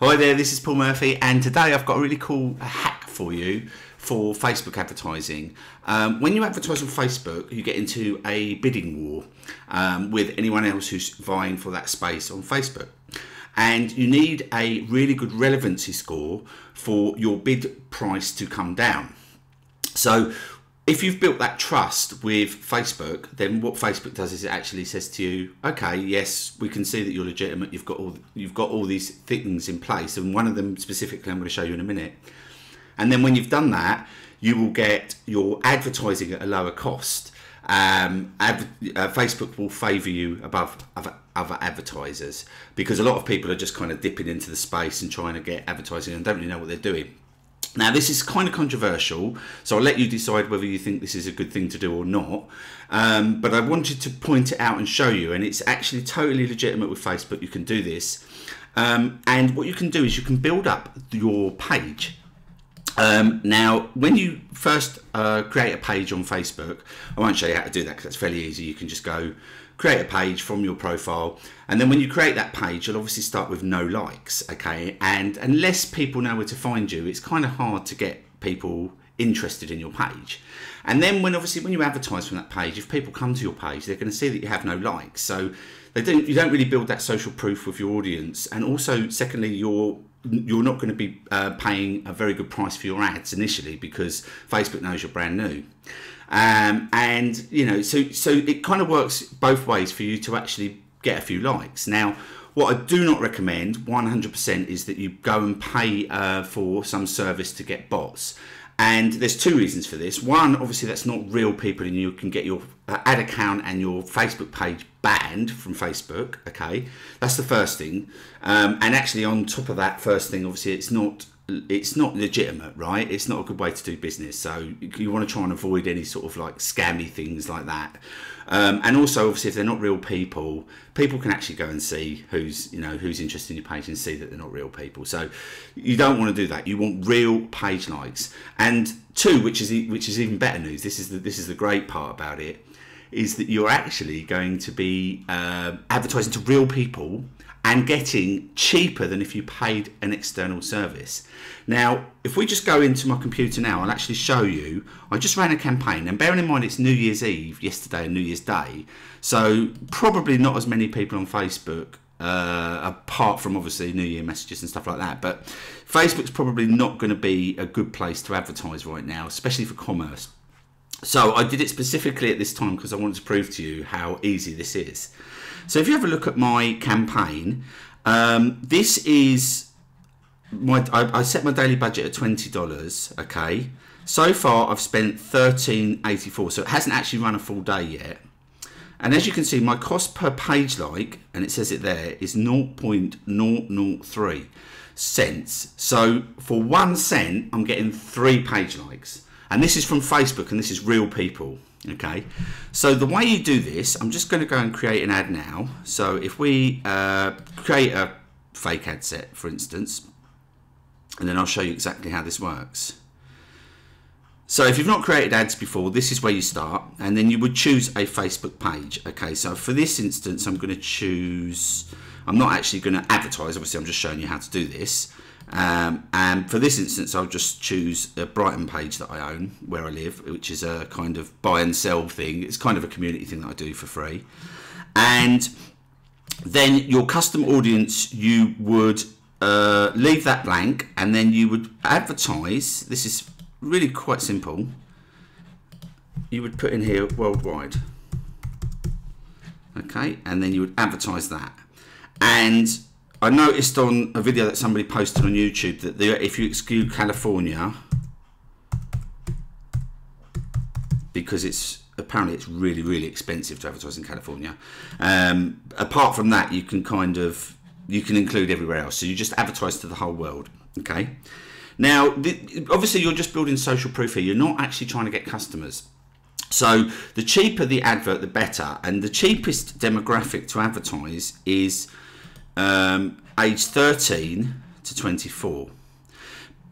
Hi there, this is Paul Murphy, and today I've got a really cool hack for you for Facebook advertising. Um, when you advertise on Facebook, you get into a bidding war um, with anyone else who's vying for that space on Facebook. And you need a really good relevancy score for your bid price to come down. So if you've built that trust with Facebook, then what Facebook does is it actually says to you, "Okay, yes, we can see that you're legitimate. You've got all you've got all these things in place, and one of them specifically, I'm going to show you in a minute." And then when you've done that, you will get your advertising at a lower cost. Um, uh, Facebook will favour you above other, other advertisers because a lot of people are just kind of dipping into the space and trying to get advertising and don't really know what they're doing. Now, this is kind of controversial, so I'll let you decide whether you think this is a good thing to do or not. Um, but I wanted to point it out and show you, and it's actually totally legitimate with Facebook. You can do this. Um, and what you can do is you can build up your page. Um, now, when you first uh, create a page on Facebook, I won't show you how to do that because that's fairly easy. You can just go create a page from your profile and then when you create that page you'll obviously start with no likes okay? And unless people know where to find you it's kind of hard to get people interested in your page. And then when obviously when you advertise from that page if people come to your page they're going to see that you have no likes. So they don't you don't really build that social proof with your audience. And also secondly you're you're not going to be uh, paying a very good price for your ads initially because Facebook knows you're brand new um, and you know, so so it kind of works both ways for you to actually get a few likes. Now, what I do not recommend 100% is that you go and pay uh, for some service to get bots. And there's two reasons for this. One, obviously, that's not real people, and you can get your uh, ad account and your Facebook page banned from Facebook. Okay, that's the first thing. Um, and actually, on top of that, first thing, obviously, it's not it's not legitimate, right? It's not a good way to do business. So you want to try and avoid any sort of like scammy things like that. Um, and also, obviously, if they're not real people, people can actually go and see who's you know who's interested in your page and see that they're not real people. So you don't want to do that. You want real page likes. And two, which is which is even better news. This is the this is the great part about it, is that you're actually going to be uh, advertising to real people and getting cheaper than if you paid an external service. Now, if we just go into my computer now, I'll actually show you. I just ran a campaign, and bearing in mind it's New Year's Eve yesterday and New Year's Day, so probably not as many people on Facebook. Uh, apart from obviously New Year messages and stuff like that, but Facebook's probably not going to be a good place to advertise right now, especially for commerce. So I did it specifically at this time because I wanted to prove to you how easy this is. So if you have a look at my campaign, um, this is my I, I, set my daily budget at twenty dollars. Okay, so far I've spent thirteen eighty four, so it hasn't actually run a full day yet. And as you can see, my cost per page like, and it says it there, is 0.003 cents. So for one cent, I'm getting three page likes. And this is from Facebook, and this is real people okay? So the way you do this I'm just going to go and create an ad now. So if we uh, create a fake ad set for instance and then I'll show you exactly how this works. So if you've not created ads before this is where you start and then you would choose a Facebook page. Okay so for this instance I'm going to choose I'm not actually going to advertise obviously I'm just showing you how to do this um, and for this instance, I'll just choose a Brighton page that I own where I live, which is a kind of buy and sell thing. It's kind of a community thing that I do for free. And then your custom audience, you would uh, leave that blank and then you would advertise. This is really quite simple. You would put in here worldwide. Okay, and then you would advertise that. And I noticed on a video that somebody posted on YouTube that the, if you exclude California, because it's apparently it's really really expensive to advertise in California. Um, apart from that, you can kind of you can include everywhere else. So you just advertise to the whole world. Okay. Now, the, obviously, you're just building social proof here. You're not actually trying to get customers. So the cheaper the advert, the better. And the cheapest demographic to advertise is um, age 13 to 24.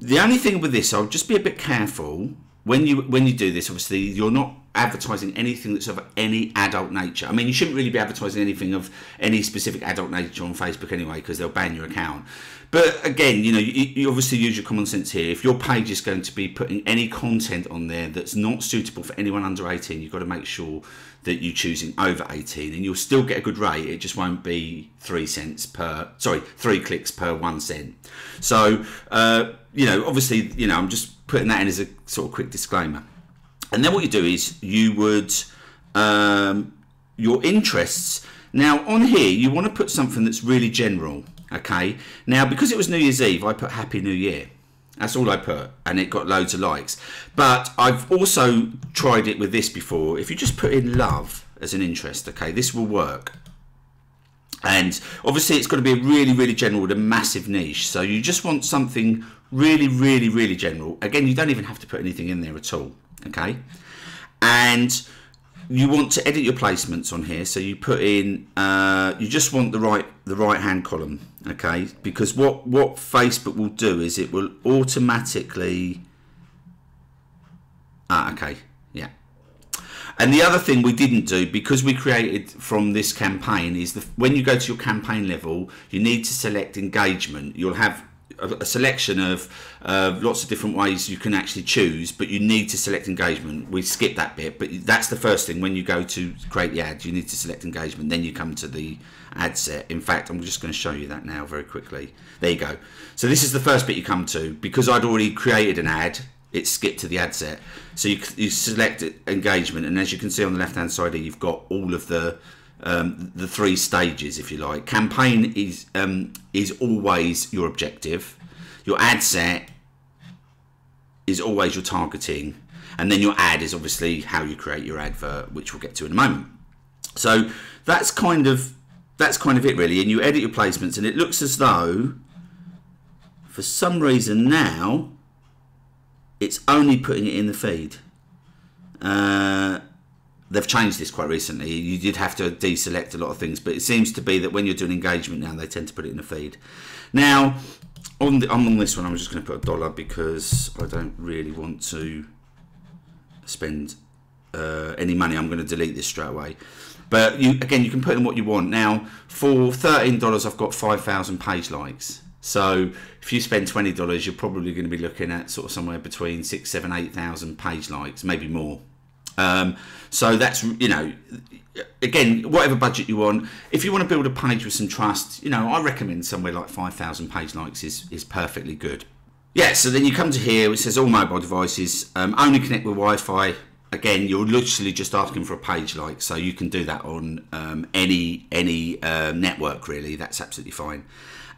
The only thing with this, I'll just be a bit careful when you when you do this. Obviously, you're not advertising anything that's of any adult nature. I mean, you shouldn't really be advertising anything of any specific adult nature on Facebook anyway, because they'll ban your account. But again, you know, you, you, obviously use your common sense here. If your page is going to be putting any content on there that's not suitable for anyone under 18, you've got to make sure that you're choosing over 18 and you'll still get a good rate. It just won't be three cents per, sorry, three clicks per one cent. So, uh, you know, obviously, you know, I'm just putting that in as a sort of quick disclaimer. And then what you do is you would, um, your interests. Now, on here, you want to put something that's really general. Okay. Now, because it was New Year's Eve, I put Happy New Year. That's all I put, and it got loads of likes. But I've also tried it with this before. If you just put in love as an interest, okay, this will work. And obviously, it's got to be a really, really general with a massive niche. So you just want something really, really, really general. Again, you don't even have to put anything in there at all, okay? And you want to edit your placements on here so you put in uh, you just want the right the right hand column okay? Because what what Facebook will do is it will automatically ah okay yeah. And the other thing we didn't do because we created from this campaign is the when you go to your campaign level you need to select engagement. You'll have a, selection of uh, lots of different ways you can actually choose, but you need to select engagement. We skip that bit, but that's the first thing when you go to create the ad. You need to select engagement, then you come to the ad set. In fact, I'm just going to show you that now very quickly. There you go. So this is the first bit you come to because I'd already created an ad. It skipped to the ad set. So you, you select engagement, and as you can see on the left hand side here, you've got all of the um, the three stages, if you like. Campaign is um, is always your objective. Your ad set is always your targeting, and then your ad is obviously how you create your advert, which we'll get to in a moment. So that's kind of that's kind of it really. And you edit your placements, and it looks as though, for some reason now, it's only putting it in the feed. Uh, they've changed this quite recently. You did have to deselect a lot of things, but it seems to be that when you're doing engagement now, they tend to put it in a feed. Now, on the, I'm on this one. I'm just going to put a dollar because I don't really want to spend uh, any money. I'm going to delete this straight away. But you again, you can put in what you want. Now, for thirteen dollars, I've got five thousand page likes. So if you spend twenty dollars, you're probably going to be looking at sort of somewhere between six, seven, eight thousand page likes, maybe more. Um, so that's you know, again, whatever budget you want. If you want to build a page with some trust, you know, I recommend somewhere like five thousand page likes is is perfectly good. Yeah. So then you come to here. It says all mobile devices um, only connect with Wi-Fi. Again, you're literally just asking for a page like, so you can do that on um, any any uh, network. Really, that's absolutely fine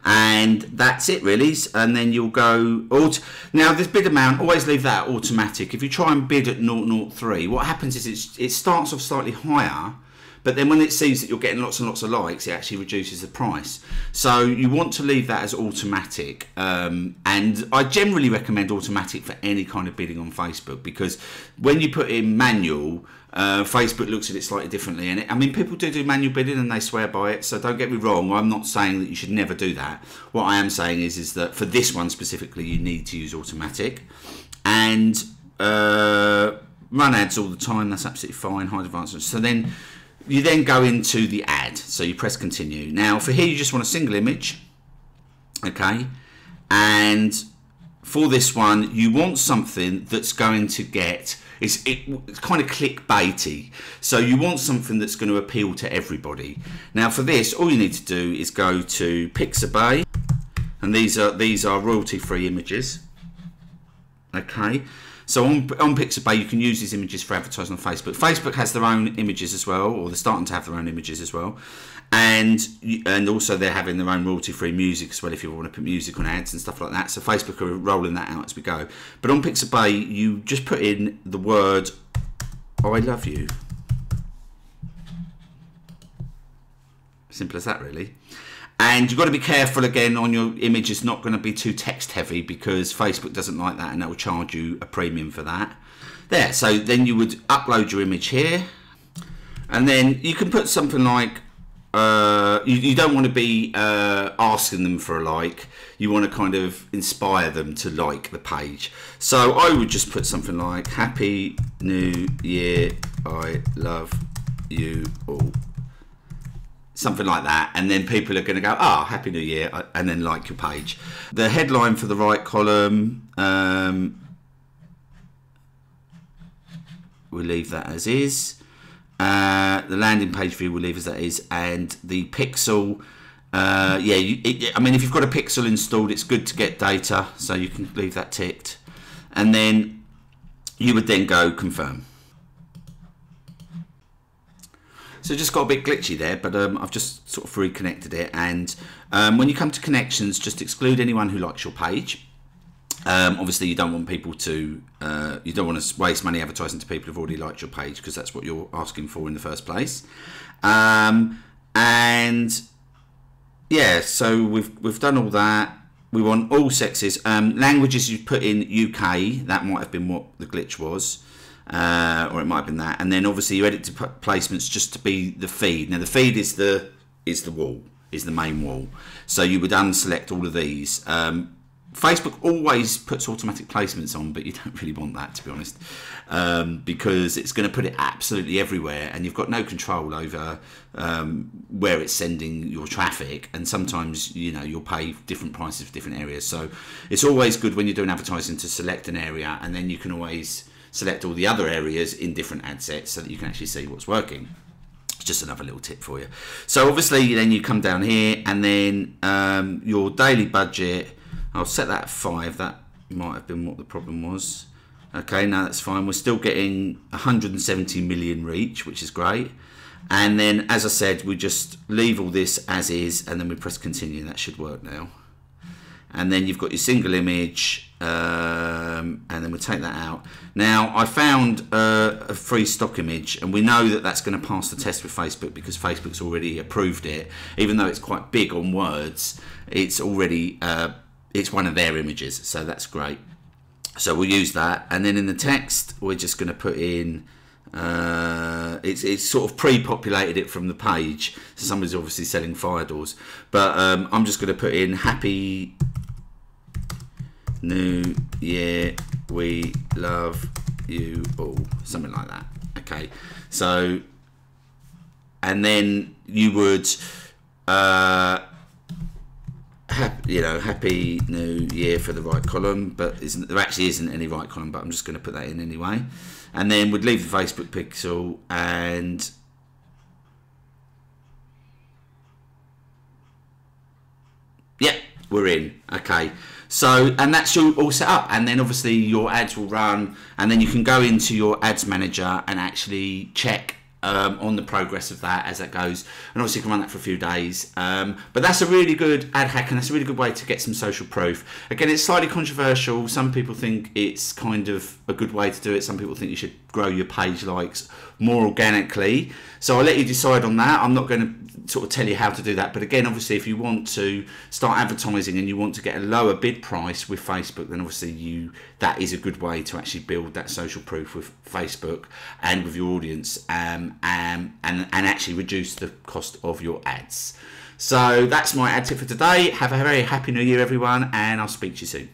and that's it really. And then you'll go now this bid amount always leave that automatic. If you try and bid at 003 what happens is it starts off slightly higher but then when it sees that you're getting lots and lots of likes it actually reduces the price. So you want to leave that as automatic um, and I generally recommend automatic for any kind of bidding on Facebook because when you put in manual uh, Facebook looks at it slightly differently, and it, I mean, people do do manual bidding and they swear by it. So don't get me wrong. I'm not saying that you should never do that. What I am saying is, is that for this one specifically, you need to use automatic, and uh, run ads all the time. That's absolutely fine. High advanced. So then you then go into the ad. So you press continue. Now for here, you just want a single image, okay, and for this one, you want something that's going to get it's, it, it's kind of clickbaity. So you want something that's going to appeal to everybody. Now for this, all you need to do is go to Pixabay, and these are these are royalty-free images. Okay. So on, on Pixabay, you can use these images for advertising on Facebook. Facebook has their own images as well, or they're starting to have their own images as well and and also they're having their own royalty free music as well if you want to put music on ads and stuff like that. So facebook are rolling that out as we go. But on pixabay you just put in the word i love you. Simple as that really. And you've got to be careful again on your image. It's not going to be too text heavy because facebook doesn't like that and that will charge you a premium for that. There so then you would upload your image here. And then you can put something like uh, you, you don't want to be uh, asking them for a like. You want to kind of inspire them to like the page. So I would just put something like "Happy New Year, I love you all." Something like that, and then people are going to go, "Ah, oh, Happy New Year," uh, and then like your page. The headline for the right column. Um, we'll leave that as is. Uh, the landing page view we'll leave as that is, and the pixel. Uh, yeah, you, it, I mean, if you've got a pixel installed, it's good to get data, so you can leave that ticked, and then you would then go confirm. So just got a bit glitchy there, but um, I've just sort of reconnected it. And um, when you come to connections, just exclude anyone who likes your page. Um, obviously, you don't want people to, uh, you don't want to waste money advertising to people who've already liked your page because that's what you're asking for in the first place. Um, and yeah, so we've we've done all that. We want all sexes. Um, languages you put in UK. That might have been what the glitch was, uh, or it might have been that. And then obviously you edit to placements just to be the feed. Now the feed is the is the wall, is the main wall. So you would unselect all of these. Um, Facebook always puts automatic placements on, but you don't really want that to be honest, um, because it's going to put it absolutely everywhere, and you've got no control over um, where it's sending your traffic. And sometimes you know you'll pay different prices for different areas, so it's always good when you're doing advertising to select an area, and then you can always select all the other areas in different ad sets so that you can actually see what's working It's just another little tip for you. So obviously, then you come down here, and then um, your daily budget I'll set that at 5. That might have been what the problem was. Okay, now that's fine. We're still getting 170 million reach, which is great. And then, as I said, we just leave all this as is, and then we press continue. That should work now. And then you've got your single image, um, and then we'll take that out. Now, I found uh, a free stock image, and we know that that's going to pass the test with Facebook because Facebook's already approved it. Even though it's quite big on words, it's already uh, it's one of their images, so that's great. So we'll use that, and then in the text, we're just going to put in. Uh, it's it's sort of pre-populated it from the page. So somebody's obviously selling fire doors, but um, I'm just going to put in Happy New Year. We love you all, something like that. Okay, so and then you would. Uh, you know, happy new year for the right column, but isn't there actually isn't any right column, but I'm just going to put that in anyway. And then we'd leave the Facebook pixel and yeah, we're in. Okay. So, and that's all set up. And then obviously your ads will run and then you can go into your ads manager and actually check um, on the progress of that as that goes. And obviously, you can run that for a few days. Um, but that's a really good ad hack, and that's a really good way to get some social proof. Again, it's slightly controversial. Some people think it's kind of a good way to do it. Some people think you should grow your page likes more organically. So I'll let you decide on that. I'm not going to sort of tell you how to do that. But again, obviously, if you want to start advertising and you want to get a lower bid price with Facebook, then obviously you that is a good way to actually build that social proof with Facebook and with your audience, um, and and and actually reduce the cost of your ads. So that's my ad tip for today. Have a very happy new year, everyone, and I'll speak to you soon.